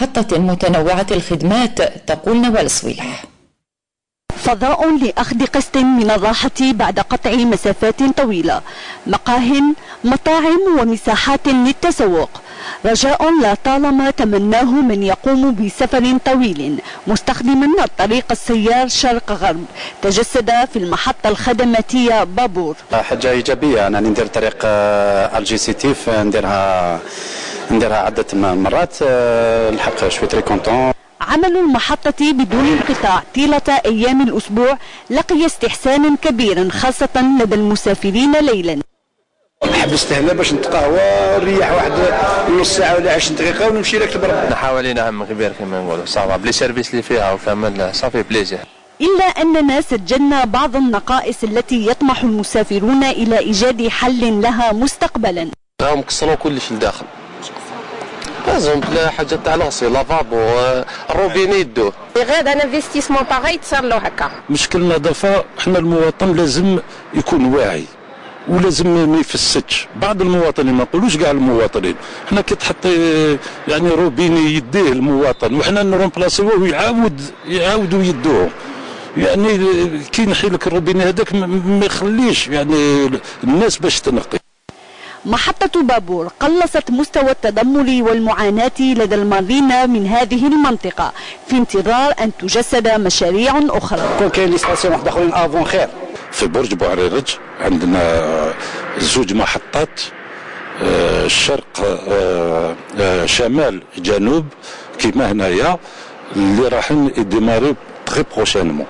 محطة متنوعة الخدمات تقول نوال صويح. فضاء لأخذ قسط من الراحة بعد قطع مسافات طويلة. مقاه مطاعم ومساحات للتسوق. رجاء لا طالما تمناه من يقوم بسفر طويل. مستخدما الطريق السيار شرق غرب. تجسد في المحطة الخدماتية بابور. حاجة إيجابية. أنا ندير طريق الجي سي تيف نديرها نديرها عدة مرات الحق شوي تري كونتون. عمل المحطة بدون انقطاع طيلة أيام الأسبوع لقي استحسانا كبيرا خاصة لدى المسافرين ليلا. حبست هنا باش نتقهوى ونريح واحد نص ساعة ولا 20 دقيقة ونمشي لك لبرا. نحاول نعم كبير كما نقولوا. صافا بلي سيرفيس اللي فيها وفهم صافي بليزير إلا أننا سجلنا بعض النقائص التي يطمح المسافرون إلى إيجاد حل لها مستقبلا. راهم كسروا كلش لداخل. لازم حاجة تاع la chasse lavabo ال robinet يدوه غير un investissement باغي تصير له هكا مشكل النظافه إحنا المواطن لازم يكون واعي ولازم ما يفسدش. بعض المواطنين ما نقولوش كاع المواطنين. حنا كي تحط يعني روبيني يديه المواطن وحنا نرومبلاسيوه ويعاود يعاودوا يدوه. يعني كي نحي لك الروبيني هذاك ما يخليش يعني الناس باش تنقي. محطة بابور قلصت مستوى التذمر والمعاناة لدى المارين من هذه المنطقة في انتظار أن تجسد مشاريع أخرى. كون كاين les stations واحد أخرين أفون خير. في برج بوعريرج عندنا زوج محطات الشرق شمال جنوب كيما هنايا اللي راح يديماري très prochainement